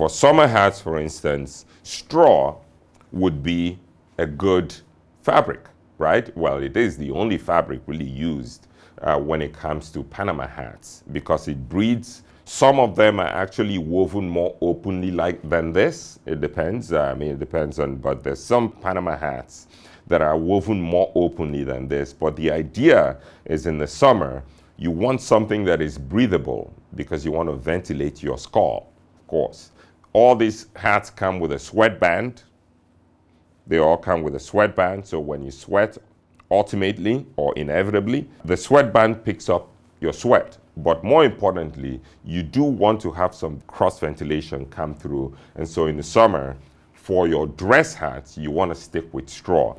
For summer hats, for instance, straw would be a good fabric, right? Well, it is the only fabric really used uh, when it comes to Panama hats because it breathes. Some of them are actually woven more openly like than this. It depends. Uh, I mean, it depends on, but there's some Panama hats that are woven more openly than this. But the idea is in the summer, you want something that is breathable because you want to ventilate your skull, of course. All these hats come with a sweatband. They all come with a sweatband, so when you sweat, ultimately or inevitably, the sweatband picks up your sweat. But more importantly, you do want to have some cross ventilation come through. And so in the summer, for your dress hats, you want to stick with straw.